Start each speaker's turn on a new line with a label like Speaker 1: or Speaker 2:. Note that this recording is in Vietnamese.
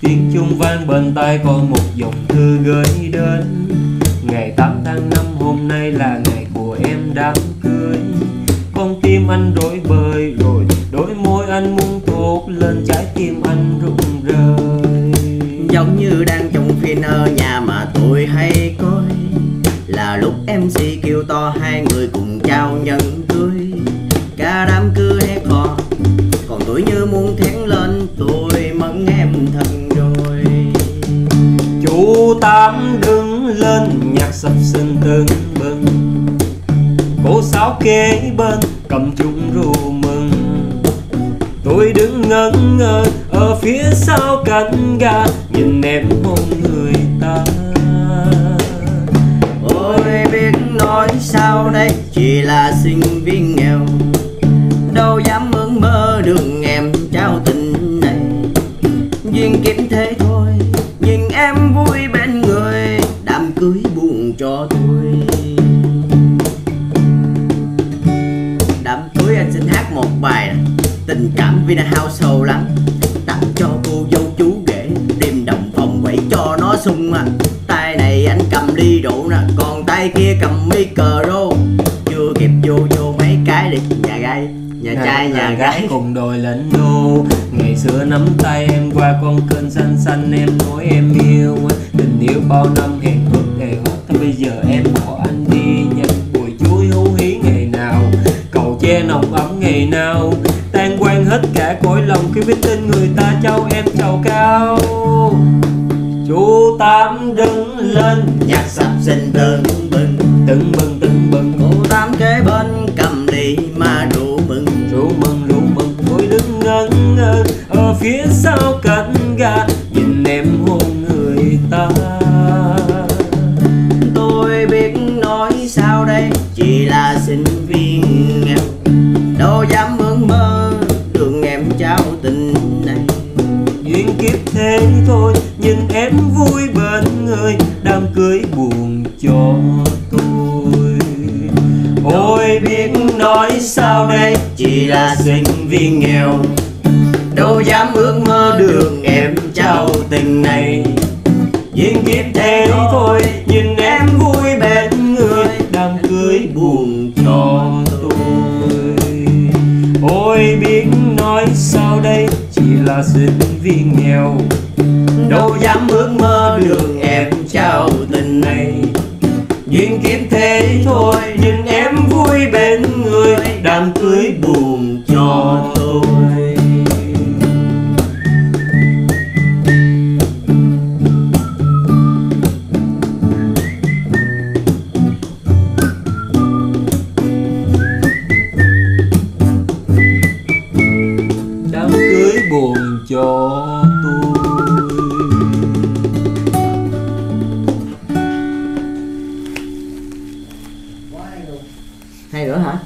Speaker 1: tiếng chuông vang bên tai còn một dòng thư gửi đến. Ngày 8 tháng 5 hôm nay là ngày của em đám cưới. Con tim anh rối bời rồi, đôi môi anh muốn thốt lên trái tim anh rụng rời.
Speaker 2: Giống như đang trong phim ở nhà mà tôi hay coi, là lúc MC kêu to hai người cùng trao nhẫn cưới. Cả đám cưới hét hò, còn tôi như muốn thét lên, tôi
Speaker 1: tám đứng lên, nhạc sập sân tưng bừng. Cô sáu kế bên, cầm chung rượu mừng. Tôi đứng ngẩn ngơ, ở phía sau cánh ga, nhìn em hôn người ta.
Speaker 2: Ôi, biết nói sao đây, chỉ là sinh tình cảm Vina House sâu lắm tặng cho cô dâu chú ghệ đêm đồng phòng quẩy cho nó sung à. Tay này anh cầm ly rượu nè còn tay kia cầm micro chưa kịp vô vô mấy cái đi nhà gái nhà trai nhà gái
Speaker 1: cùng đồi lẫn đô ngày xưa nắm tay em qua con kênh xanh xanh em nói em yêu. Tình yêu bao năm hẹn ấm ngày nào. Tan quan hết cả cõi lòng khi biết tin người ta trao em trầu cao. Chú tám đứng lên.
Speaker 2: Nhạc sập sinh tưng bừng.
Speaker 1: Tưng bừng tưng bừng.
Speaker 2: Cô tám kế bên cầm ly mà rượu mừng.
Speaker 1: Rượu mừng rượu mừng. Tôi đứng ngẩn ngơ. Ở phía sau cánh gà nhìn em hôn người ta.
Speaker 2: Tôi biết nói sao đây chỉ là sinh viên tình này.
Speaker 1: Duyên kiếp thế thôi, nhưng em vui bên người, đám cưới buồn cho tôi. Ôi biết nói sao đây,
Speaker 2: chỉ là sinh viên nghèo. Đâu dám ước mơ được em trao tình này.
Speaker 1: Duyên kiếp thế thôi, nhưng em vui bên người, đám cưới buồn cho tôi. Ôi biết đây chỉ là sinh viên nghèo.
Speaker 2: Đâu dám ước mơ được em trao tình này.
Speaker 1: Duyên kiếm thế thôi, nhưng buồn cho tôi. Hay nữa hả?